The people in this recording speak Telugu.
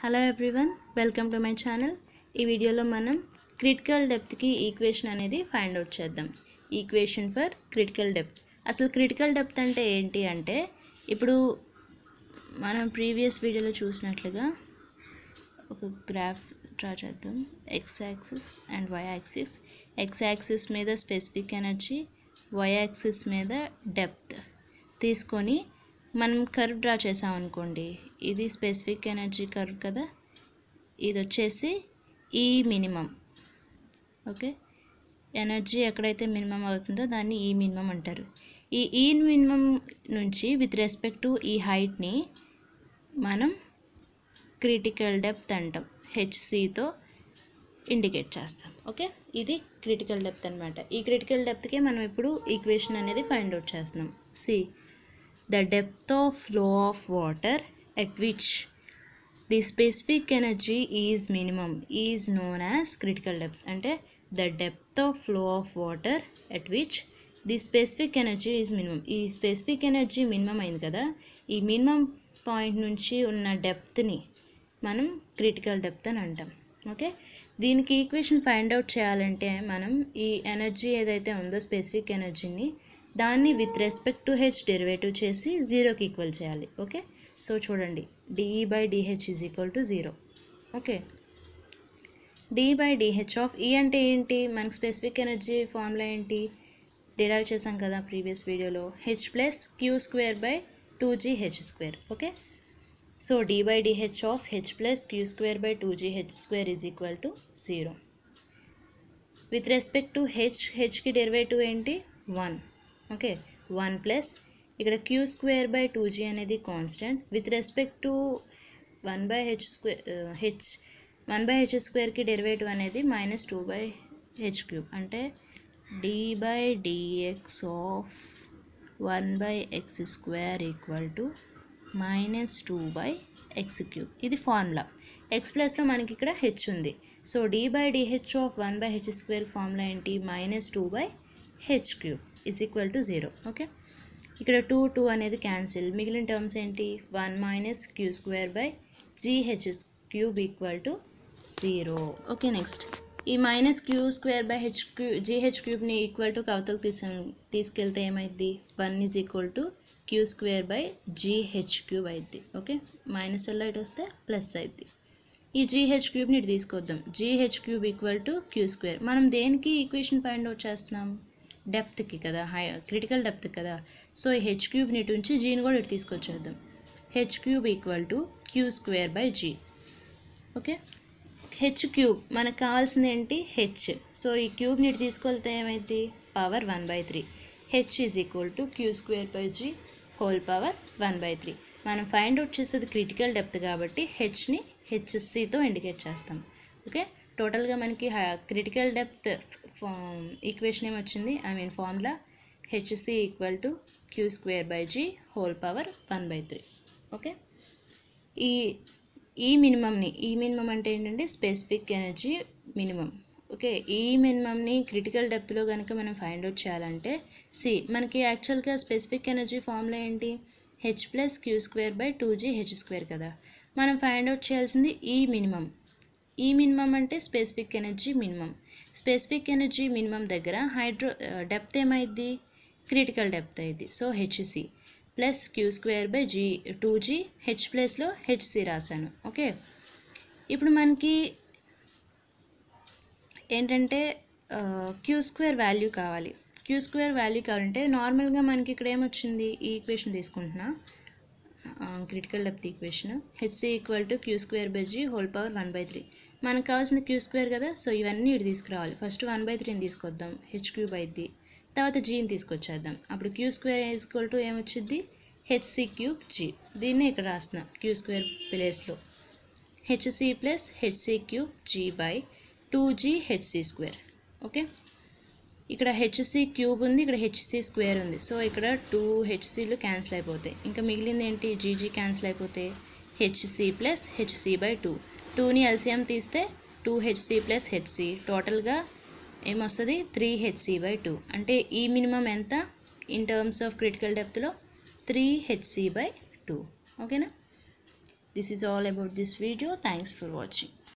Hello everyone welcome to my channel ఈ వీడియోలో మనం క్రిటికల్ డెప్త్కి ఈక్వేషన్ అనేది ఫైండ్ అవుట్ చేద్దాం. ఈక్వేషన్ ఫర్ క్రిటికల్ డెప్త్ అసలు క్రిటికల్ డెప్త్ అంటే ఏంటి అంటే ఇప్పుడు మనం ప్రీవియస్ వీడియోలో చూసినట్లుగా ఒక గ్రాఫ్ డ్రా చేద్దాం. X axis and Y axis X axis మీద స్పెసిఫిక్ ఎనర్జీ వై యాక్సిస్ మీద డెప్త్ తీసుకొని మనం కర్వ్ డ్రా చేసామనుకోండి ఇది స్పెసిఫిక్ ఎనర్జీ కర్వ్ కదా? ఇది వచ్చేసి ఈ e మినిమం ఓకే? ఎనర్జీ ఎక్కడైతే మినిమం అవుతుందో దాన్ని e ఈ మినిమం అంటారు. ఈ e ఈ మినిమం నుంచి విత్ రెస్పెక్ట్ టు ఈ హైట్ని మనం క్రిటికల్ డెప్త్ అంటాం. హెచ్సితో ఇండికేట్ చేస్తాం. ఓకే? ఇది క్రిటికల్ డెప్త్ అనమాట ఈ క్రిటికల్ డెప్త్కే మనం ఇప్పుడు ఈక్వేషన్ అనేది ఫైండ్ అవుట్ చేస్తున్నాం. See the depth of flow of water at which the specific energy is minimum is known as critical depth అంటే the depth of flow of water at which the specific energy is minimum ఈ స్పెసిఫిక్ ఎనర్జీ మినిమం అయింది కదా ఈ మినిమం పాయింట్ నుంచి ఉన్న డెప్త్ని మనం క్రిటికల్ డెప్త్ అని అంటాం ఓకే దీనికి ఈక్వేషన్ ఫైండ్ అవుట్ చేయాలంటే మనం ఈ ఎనర్జీ ఏదైతే ఉందో స్పెసిఫిక్ ఎనర్జీని దాన్ని with respect to H derivative చేసి జీరోకి ఈక్వల్ చేయాలి ఓకే సో చూడండి D E by D H is equal to zero okay D by D H of E అంటే ఏంటి? మనకు స్పెసిఫిక్ ఎనర్జీ ఫార్ములా ఏంటి? డిరైవ్ చేసాం కదా ప్రీవియస్ వీడియోలో H plus Q square by two G H square okay so D by D H of H plus Q square by two G H square is equal to zero with respect to H హెచ్కి derivative ఏంటి? One okay one plus. ఇక్కడ Q square by two G అనేది constant. With respect to one by H square H. One by H స్క్వేర్కి derivative అనేది minus two by H cube. అంటే D by D X of one by X square equal to minus two by X cube. ఇది ఫార్ములా. ఎక్స్ ప్లస్లో మనకి ఇక్కడ హెచ్ ఉంది. So D by D H of one by H square formula ఏంటి? Minus two by H cube. Is equal to zero okay ఇక్కడ టూ టూ అనేది క్యాన్సిల్ మిగిలిన టర్మ్స్ ఏంటి? One minus Q square by G H cube equal to zero okay next ఈ minus Q square by H Q G H క్యూబ్ని equal to కవతలకు తీసా తీసుకెళ్తే ఏమైంది one is equal to Q square by G H cube అయింది ఓకే మైనస్ ఎల్ ఇటు వస్తే ప్లస్ అవుద్ది ఈ జీహెచ్ క్యూబ్ని ఇటు తీసుకొద్దాం. G H cube equal to Q square మనం దేనికి ఈక్వేషన్ ఫైండ్ అవుట్ చేస్తున్నాం? డెప్త్కి కదా హై క్రిటికల్ డెప్త్ కదా. సో ఈ హెచ్ క్యూబ్ని ఇటు నుంచి జీని కూడా ఇటు తీసుకొచ్చేద్దాం. H cube equal to Q square by G. Okay? H cube మనకు కావాల్సింది ఏంటి? హెచ్. సో ఈ క్యూబ్ నీటి తీసుకెళ్తే ఏమైంది power one by three. H is equal to Q square by G whole power one by three. మనం ఫైండ్ అవుట్ చేసేది క్రిటికల్ డెప్త్ కాబట్టి హెచ్ని హెచ్సితో ఇండికేట్ చేస్తాం. ఓకే? టోటల్గా మనకి క్రిటికల్ డెప్త్ ఈక్వేషన్ ఏమొచ్చింది I mean formula H C equal to Q square by G whole power one by three okay ఈ ఈ మినిమంని ఈ మినిమం అంటే ఏంటంటే స్పెసిఫిక్ ఎనర్జీ మినిమం ఓకే ఈ మినిమంని క్రిటికల్ డెప్త్లో కనుక మనం ఫైండ్ అవుట్ చేయాలంటే సి మనకి యాక్చువల్గా స్పెసిఫిక్ ఎనర్జీ ఫార్ములా ఏంటి? H plus Q square by two G H square కదా. మనం ఫైండ్ అవుట్ చేయాల్సింది ఈ మినిమం ఈ మినిమం అంటే specific energy minimum. Specific energy minimum దగ్గర హైడ్రో డెప్త్ ఏమైద్ది? క్రిటికల్ డెప్త్ అయింది so H C plus Q square by G two G H ప్లస్లో హెచ్సి రాశాను. ఓకే? ఇప్పుడు మనకి ఏంటంటే క్యూ స్క్వేర్ వాల్యూ కావాలి. క్యూ స్క్వేర్ వాల్యూ కావాలంటే నార్మల్గా మనకి ఇక్కడ ఏమొచ్చింది? ఈ ఈక్వేషన్ తీసుకుంటున్నా. Critical depth equation H C equal to Q square by G whole power one by three మనకు కావాల్సిన క్యూ స్క్వేర్ కదా? సో ఇవన్నీ ఇటు తీసుకురావాలి. ఫస్ట్ వన్ బై త్రీని తీసుకొద్దాం. హెచ్ క్యూబ్ ది తర్వాత జీని తీసుకొచ్చేద్దాం. అప్పుడు క్యూ స్క్వేర్ ఈక్వల్ టు ఏమొచ్చింది హెచ్సి క్యూబ్ జీ దీన్ని ఇక్కడ రాస్తున్నా. క్యూ స్క్వేర్ ప్లేస్లో H C plus H C cube G by two G H C square okay ఇక్కడ హెచ్సి క్యూబ్ ఉంది ఇక్కడ హెచ్సి స్క్వేర్ ఉంది. సో ఇక్కడ టూ హెచ్సిలు క్యాన్సిల్ అయిపోతాయి. ఇంకా మిగిలింది ఏంటి? జీజీ క్యాన్సిల్ అయిపోతే H C plus H C by two టూని ఎల్సిఎం తీస్తే two H C plus H C టోటల్గా ఏమొస్తుంది? త్రీ హెచ్సి బై టూ అంటే ఈ మినిమం ఎంత? In terms of critical డెప్త్లో three H C by two ఓకేనా this is all about this video thanks for watching